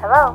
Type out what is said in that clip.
Hello?